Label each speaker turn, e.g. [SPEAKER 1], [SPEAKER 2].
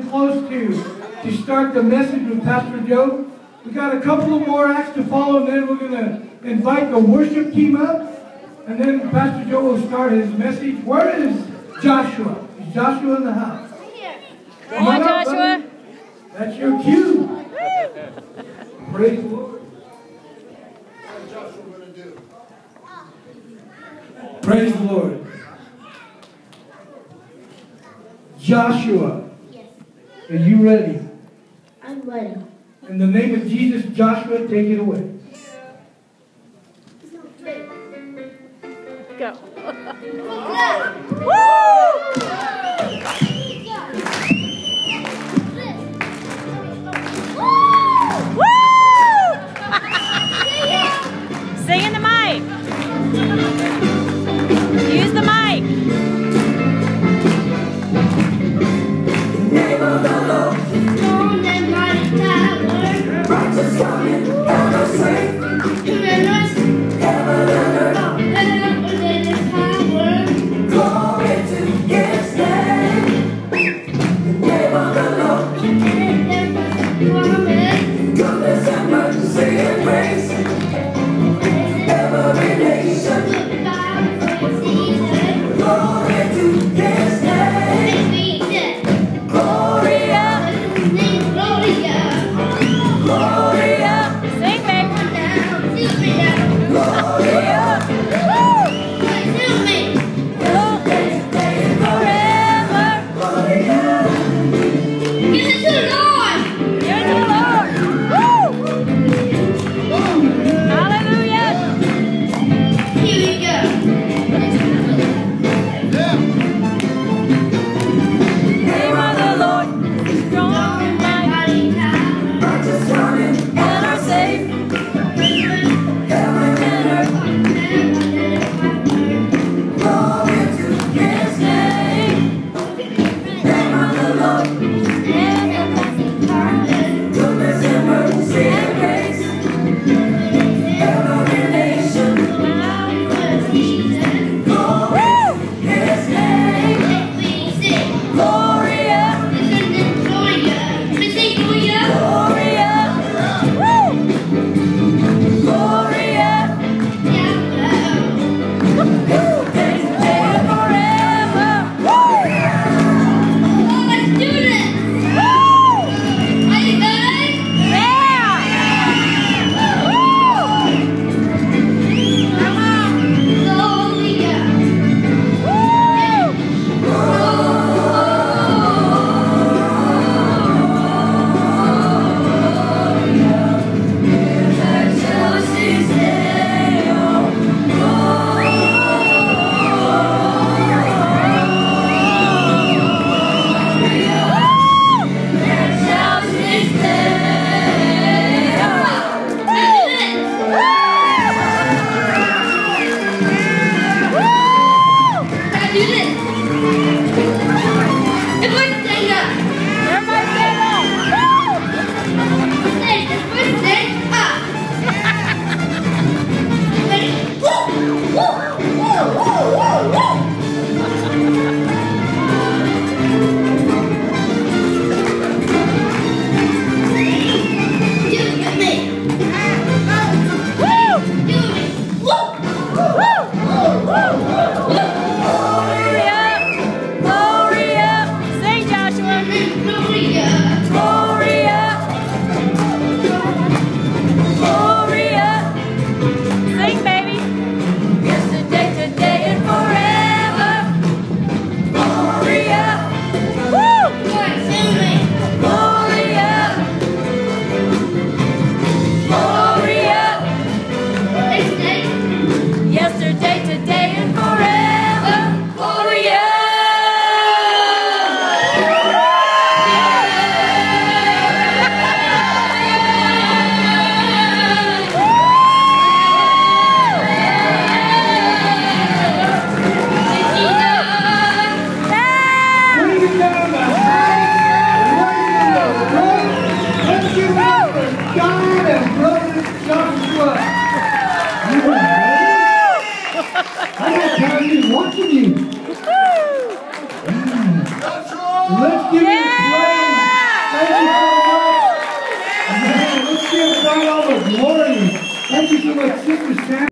[SPEAKER 1] getting close to to start the message with Pastor Joe. We got a couple of more acts to follow, and then we're going to invite the worship team up, and then Pastor Joe will start his message. Where is Joshua? Is Joshua in the house?
[SPEAKER 2] Come on, Joshua.
[SPEAKER 1] That's your cue. Praise the Lord. What's Joshua gonna do? Praise the Lord. Joshua, are you ready?
[SPEAKER 3] I'm ready.
[SPEAKER 1] In the name of Jesus, Joshua, take it away.
[SPEAKER 2] Go. Sing Gloria. God has and Brother Joshua. You were I got tired of just watching you. Let's give yeah. it a praise.
[SPEAKER 1] Thank you so much. Let's give God all the glory. Thank you so much, Sister Sam.